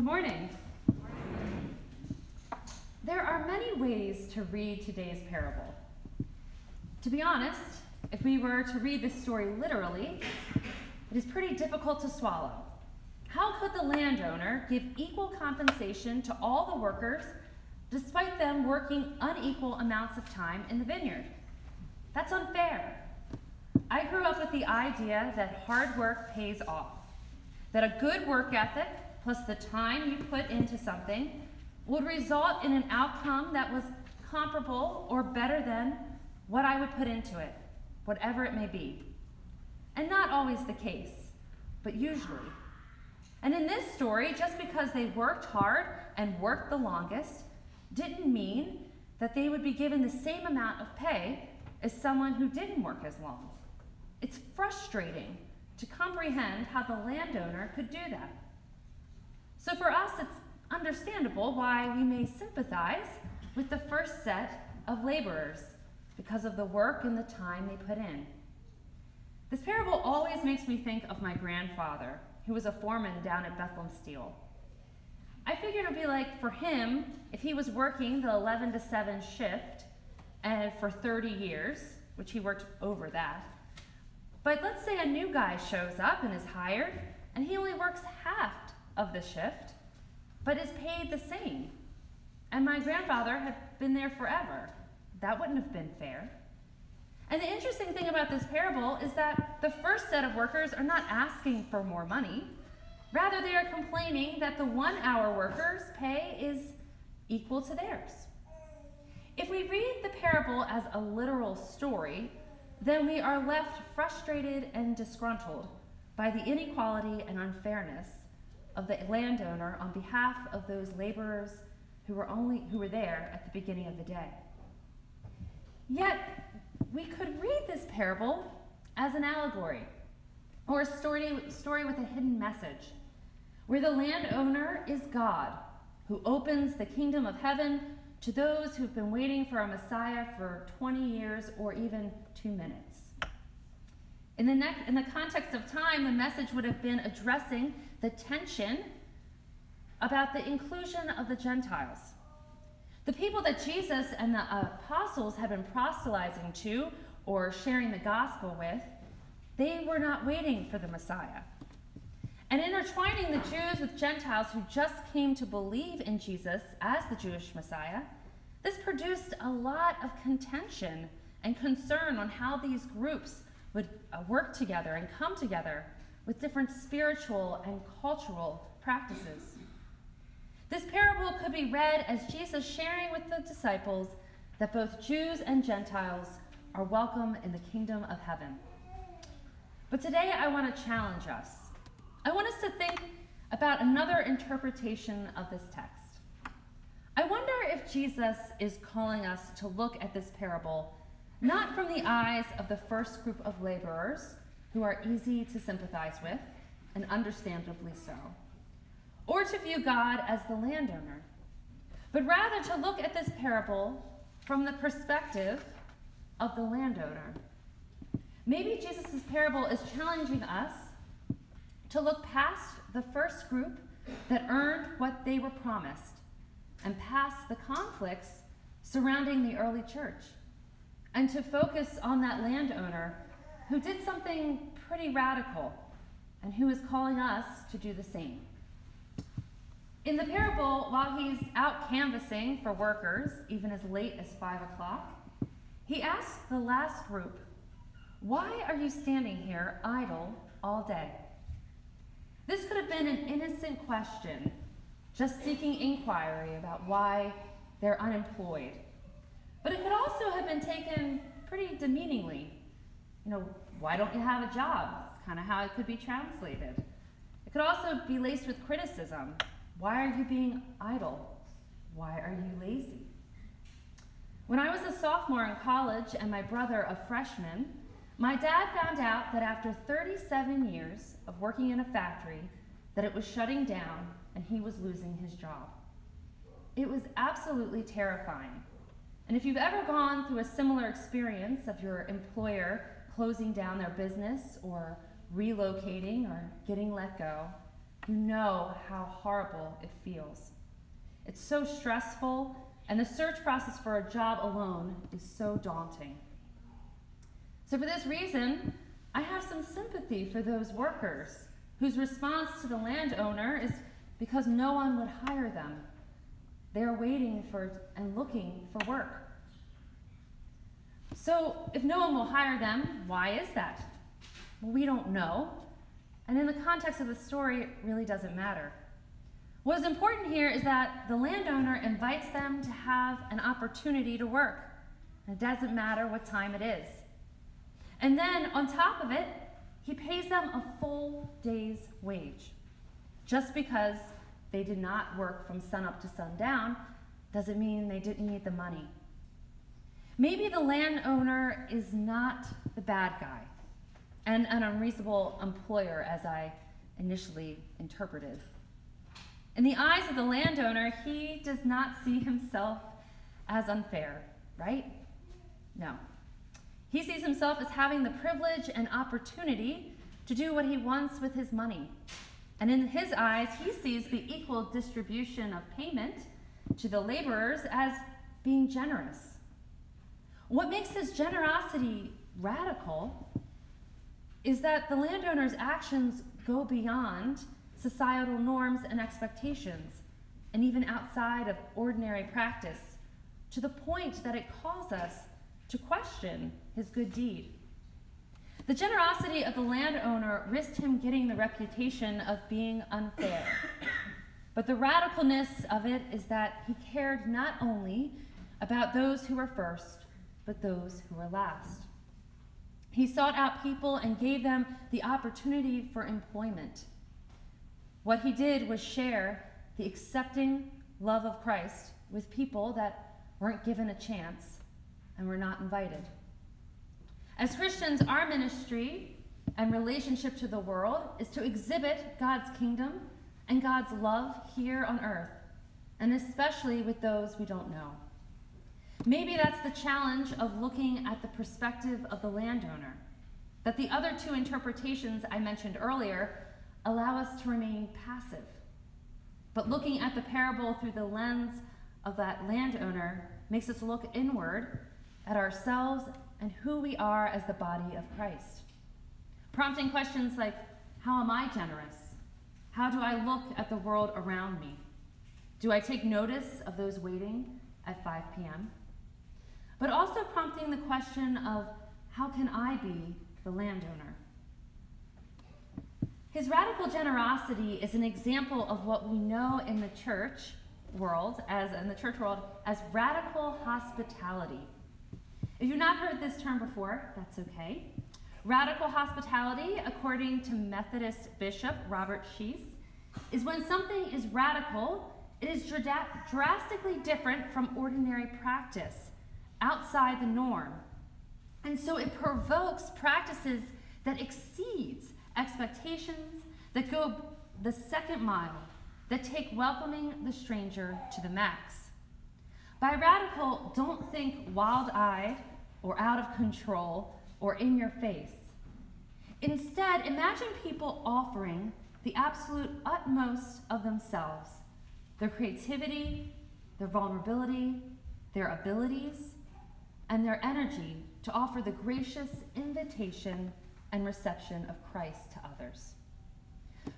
Good morning. There are many ways to read today's parable. To be honest, if we were to read this story literally, it is pretty difficult to swallow. How could the landowner give equal compensation to all the workers despite them working unequal amounts of time in the vineyard? That's unfair. I grew up with the idea that hard work pays off, that a good work ethic plus the time you put into something would result in an outcome that was comparable or better than what I would put into it, whatever it may be. And not always the case, but usually. And in this story, just because they worked hard and worked the longest didn't mean that they would be given the same amount of pay as someone who didn't work as long. It's frustrating to comprehend how the landowner could do that. So for us, it's understandable why we may sympathize with the first set of laborers because of the work and the time they put in. This parable always makes me think of my grandfather, who was a foreman down at Bethlehem Steel. I figured it would be like for him, if he was working the 11 to 7 shift and for 30 years, which he worked over that. But let's say a new guy shows up and is hired, and he only works half of the shift, but is paid the same. And my grandfather had been there forever. That wouldn't have been fair. And the interesting thing about this parable is that the first set of workers are not asking for more money. Rather, they are complaining that the one hour workers' pay is equal to theirs. If we read the parable as a literal story, then we are left frustrated and disgruntled by the inequality and unfairness of the landowner on behalf of those laborers who were only who were there at the beginning of the day. Yet we could read this parable as an allegory or a story, story with a hidden message where the landowner is God who opens the kingdom of heaven to those who've been waiting for a Messiah for 20 years or even two minutes. In the, next, in the context of time, the message would have been addressing the tension about the inclusion of the Gentiles. The people that Jesus and the apostles had been proselytizing to or sharing the gospel with, they were not waiting for the Messiah. And intertwining the Jews with Gentiles who just came to believe in Jesus as the Jewish Messiah, this produced a lot of contention and concern on how these groups would uh, work together and come together with different spiritual and cultural practices. This parable could be read as Jesus sharing with the disciples that both Jews and Gentiles are welcome in the kingdom of heaven. But today I want to challenge us. I want us to think about another interpretation of this text. I wonder if Jesus is calling us to look at this parable not from the eyes of the first group of laborers, who are easy to sympathize with, and understandably so, or to view God as the landowner, but rather to look at this parable from the perspective of the landowner. Maybe Jesus' parable is challenging us to look past the first group that earned what they were promised and past the conflicts surrounding the early church and to focus on that landowner who did something pretty radical and who is calling us to do the same. In the parable, while he's out canvassing for workers, even as late as 5 o'clock, he asks the last group, Why are you standing here idle all day? This could have been an innocent question, just seeking inquiry about why they're unemployed but it could also have been taken pretty demeaningly. You know, why don't you have a job? It's kind of how it could be translated. It could also be laced with criticism. Why are you being idle? Why are you lazy? When I was a sophomore in college and my brother a freshman, my dad found out that after 37 years of working in a factory, that it was shutting down and he was losing his job. It was absolutely terrifying. And if you've ever gone through a similar experience of your employer closing down their business or relocating or getting let go, you know how horrible it feels. It's so stressful, and the search process for a job alone is so daunting. So, for this reason, I have some sympathy for those workers whose response to the landowner is because no one would hire them. They are waiting for and looking for work. So, if no one will hire them, why is that? Well, we don't know. And in the context of the story, it really doesn't matter. What is important here is that the landowner invites them to have an opportunity to work. It doesn't matter what time it is. And then on top of it, he pays them a full day's wage. Just because they did not work from sunup to sundown doesn't mean they didn't need the money. Maybe the landowner is not the bad guy and an unreasonable employer, as I initially interpreted. In the eyes of the landowner, he does not see himself as unfair, right? No. He sees himself as having the privilege and opportunity to do what he wants with his money. And in his eyes, he sees the equal distribution of payment to the laborers as being generous. What makes this generosity radical is that the landowner's actions go beyond societal norms and expectations, and even outside of ordinary practice, to the point that it calls us to question his good deed. The generosity of the landowner risked him getting the reputation of being unfair. But the radicalness of it is that he cared not only about those who were first, but those who were last. He sought out people and gave them the opportunity for employment. What he did was share the accepting love of Christ with people that weren't given a chance and were not invited. As Christians, our ministry and relationship to the world is to exhibit God's kingdom and God's love here on earth, and especially with those we don't know. Maybe that's the challenge of looking at the perspective of the landowner, that the other two interpretations I mentioned earlier allow us to remain passive. But looking at the parable through the lens of that landowner makes us look inward at ourselves and who we are as the body of Christ. Prompting questions like How am I generous? How do I look at the world around me? Do I take notice of those waiting at 5 p.m.? But also prompting the question of How can I be the landowner? His radical generosity is an example of what we know in the church world, as in the church world, as radical hospitality. If you've not heard this term before, that's okay. Radical hospitality, according to Methodist Bishop Robert Schnase, is when something is radical, it is drastically different from ordinary practice, outside the norm. And so it provokes practices that exceeds expectations, that go the second mile, that take welcoming the stranger to the max. By radical, don't think wild eyed or out of control or in your face. Instead, imagine people offering the absolute utmost of themselves their creativity, their vulnerability, their abilities, and their energy to offer the gracious invitation and reception of Christ to others.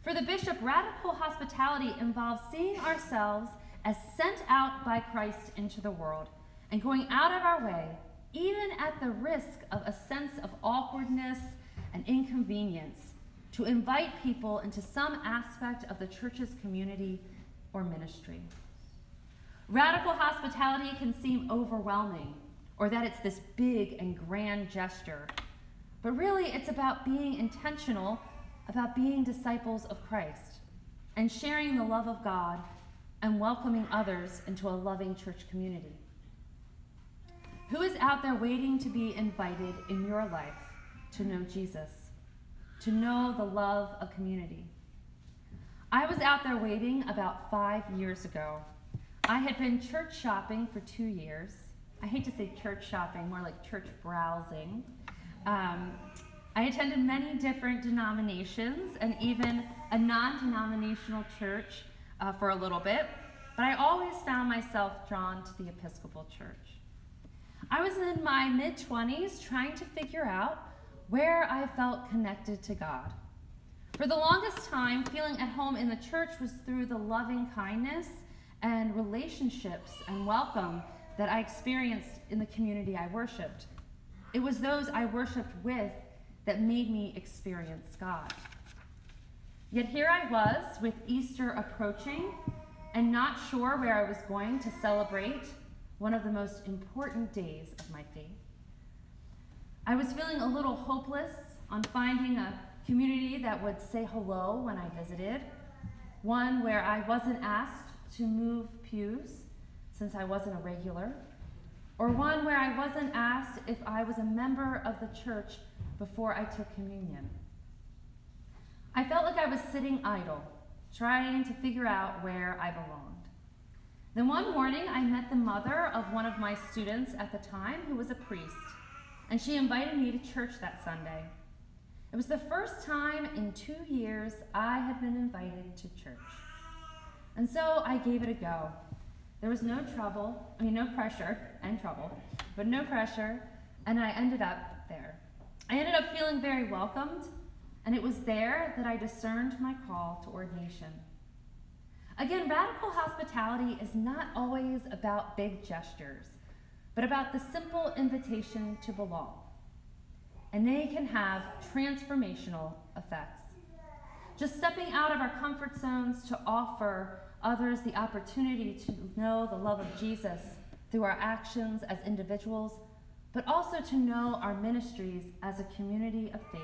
For the bishop, radical hospitality involves seeing ourselves as sent out by Christ into the world and going out of our way even at the risk of a sense of awkwardness and inconvenience, to invite people into some aspect of the church's community or ministry. Radical hospitality can seem overwhelming, or that it's this big and grand gesture. But really, it's about being intentional about being disciples of Christ and sharing the love of God and welcoming others into a loving church community. Who is out there waiting to be invited in your life to know Jesus, to know the love of community? I was out there waiting about five years ago. I had been church shopping for two years. I hate to say church shopping, more like church browsing. Um, I attended many different denominations and even a non denominational church uh, for a little bit, but I always found myself drawn to the Episcopal Church. I was in my mid 20s trying to figure out where I felt connected to God. For the longest time, feeling at home in the church was through the loving kindness and relationships and welcome that I experienced in the community I worshiped. It was those I worshiped with that made me experience God. Yet here I was with Easter approaching and not sure where I was going to celebrate one of the most important days of my faith. I was feeling a little hopeless on finding a community that would say hello when I visited, one where I wasn't asked to move pews since I wasn't a regular, or one where I wasn't asked if I was a member of the church before I took communion. I felt like I was sitting idle, trying to figure out where I belonged. Then one morning, I met the mother of one of my students at the time who was a priest, and she invited me to church that Sunday. It was the first time in two years I had been invited to church. And so I gave it a go. There was no trouble, I mean, no pressure and trouble, but no pressure, and I ended up there. I ended up feeling very welcomed, and it was there that I discerned my call to ordination. Again, radical hospitality is not always about big gestures, but about the simple invitation to belong and they can have transformational effects. Just stepping out of our comfort zones to offer others the opportunity to know the love of Jesus through our actions as individuals, but also to know our ministries as a community of faith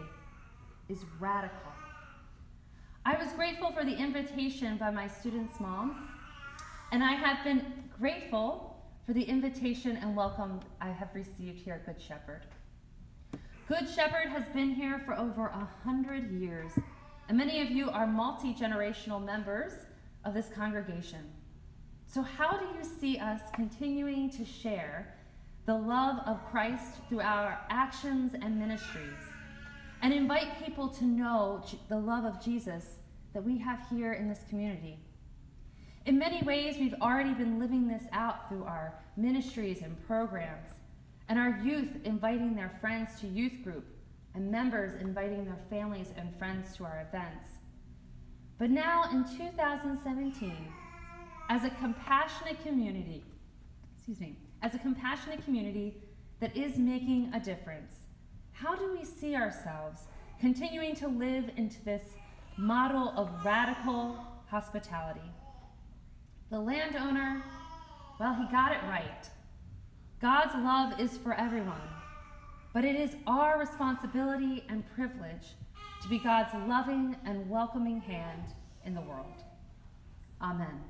is radical. I was grateful for the invitation by my student's mom, and I have been grateful for the invitation and welcome I have received here at Good Shepherd. Good Shepherd has been here for over a hundred years, and many of you are multi generational members of this congregation. So, how do you see us continuing to share the love of Christ through our actions and ministries and invite people to know the love of Jesus that we have here in this community? In many ways, we've already been living this out through our ministries and programs and our youth inviting their friends to youth group, and members inviting their families and friends to our events. But now in 2017, as a compassionate community, excuse me, as a compassionate community that is making a difference, how do we see ourselves continuing to live into this model of radical hospitality? The landowner, well, he got it right. God's love is for everyone, but it is our responsibility and privilege to be God's loving and welcoming hand in the world. Amen.